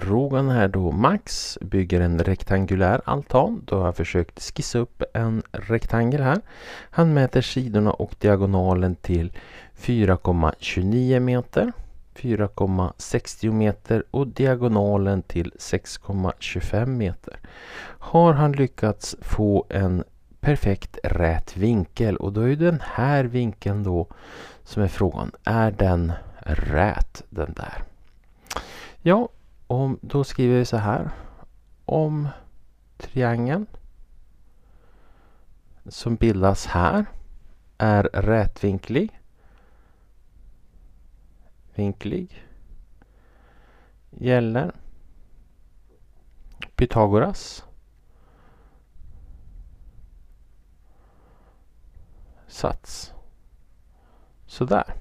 frågan här då. Max bygger en rektangulär altan. Då har jag försökt skissa upp en rektangel här. Han mäter sidorna och diagonalen till 4,29 meter. 4,60 meter och diagonalen till 6,25 meter. Har han lyckats få en perfekt rät vinkel och då är den här vinkeln då som är frågan. Är den rät den där? Ja, om, då skriver vi så här. Om triangeln som bildas här är rätvinklig vinklig gäller Pythagoras sats. Sådär.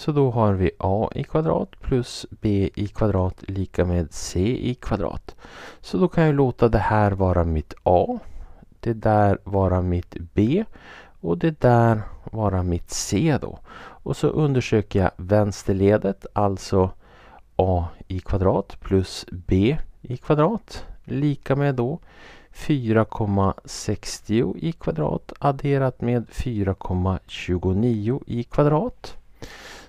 Så då har vi a i kvadrat plus b i kvadrat lika med c i kvadrat. Så då kan jag låta det här vara mitt a. Det där vara mitt b. Och det där vara mitt c då. Och så undersöker jag vänsterledet, alltså a i kvadrat plus b i kvadrat lika med då 4,60 i kvadrat adderat med 4,29 i kvadrat.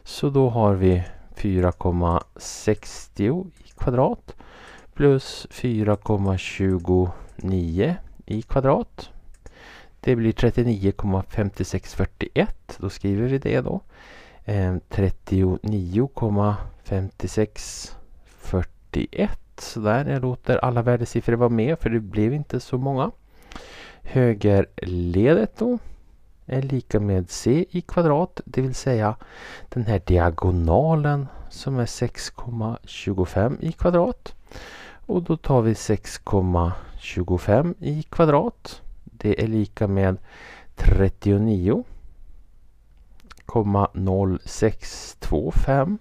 Så då har vi 4,60 i kvadrat plus 4,29 i kvadrat. Det blir 39,5641. Då skriver vi det då. Ehm, 39,5641. Sådär, jag låter alla värdesiffror vara med för det blev inte så många. Högerledet då är lika med c i kvadrat, det vill säga den här diagonalen som är 6,25 i kvadrat. Och då tar vi 6,25 i kvadrat. Det är lika med 39,0625.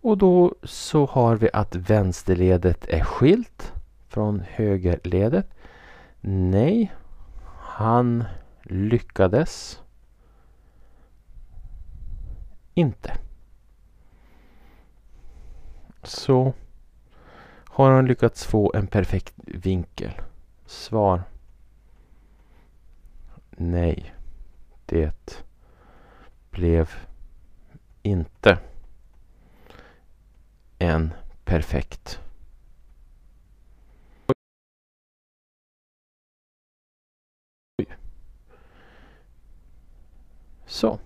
Och då så har vi att vänsterledet är skilt från högerledet. Nej, han lyckades inte. Så har han lyckats få en perfekt vinkel? Svar. Nej, det blev inte en perfekt Så.